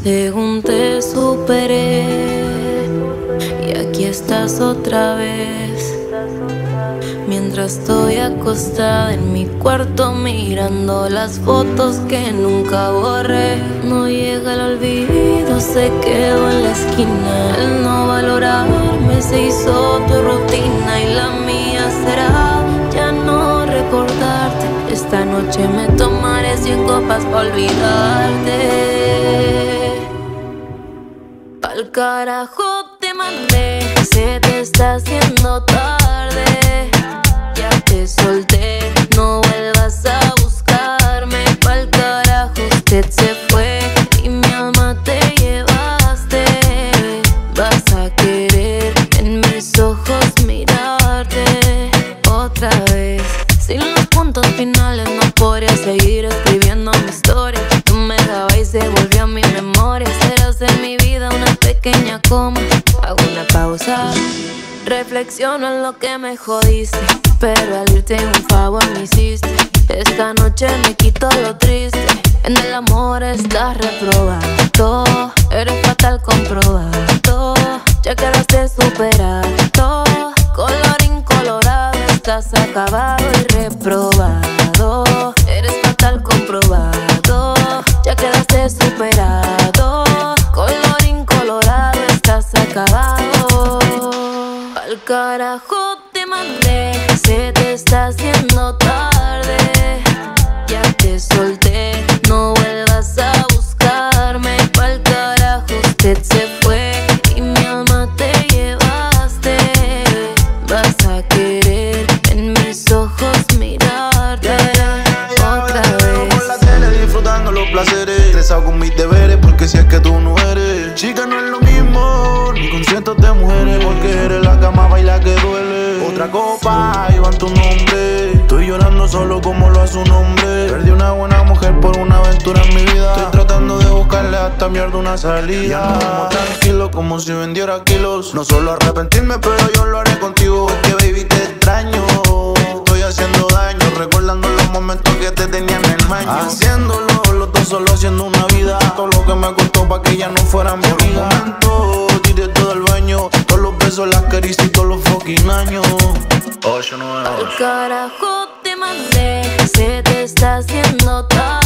Según te superé y aquí estás otra vez. Mientras estoy acostada en mi cuarto mirando las fotos que nunca borré. No llega el olvido, se quedó en la esquina. El no valorarme se hizo tu rutina y la mía será ya no recordarte. Esta noche me tomaré cien copas para olvidarte. Carajo te mandé, se te está haciendo tarde. Ya te solté, no vuelvas a buscarme. Pa'l carajo usted se fue y mi alma te llevaste. Vas a querer en mis ojos mirarte otra vez. Sin los puntos finales Hago una pausa. Reflexiono en lo que me jodiste. Pero al irte un favor me hiciste. Esta noche me quito lo triste. En el amor estás reprobado. Eres fatal comprobado. Ya quedaste superado. Color incolorado. Estás acabado y reprobado. Eres fatal comprobado. Ya quedaste superado. Al carajo te mandé. Se te está haciendo tarde. Ya te solté. No vuelvas a buscarme. Pa'l carajo usted se fue. Y mi alma te llevaste. Vas a querer en mis ojos mirarte otra Por la vez. tele disfrutando los placeres. Estresado con mis deberes porque si es que tú no eres. Chica, no es lo mismo. Cientos de mujeres porque eres la cama baila que duele. Otra copa y van tu nombre. Estoy llorando solo como lo hace un hombre. Perdí una buena mujer por una aventura en mi vida. Estoy tratando de buscarle a esta mierda una salida. Ya no como tranquilo como si vendiera kilos. No solo arrepentirme, pero yo lo haré contigo. Es que baby te extraño. Estoy haciendo daño, recordando los momentos que te tenía en el baño. Haciéndolo, los dos solo haciendo una vida. Todo lo que me costó pa' que ya no fuera mi amiga todo el baño. Todos los besos, las caricias y todos los fucking años. Ocho nuevos. Al carajo te mandé, se te está haciendo tarde.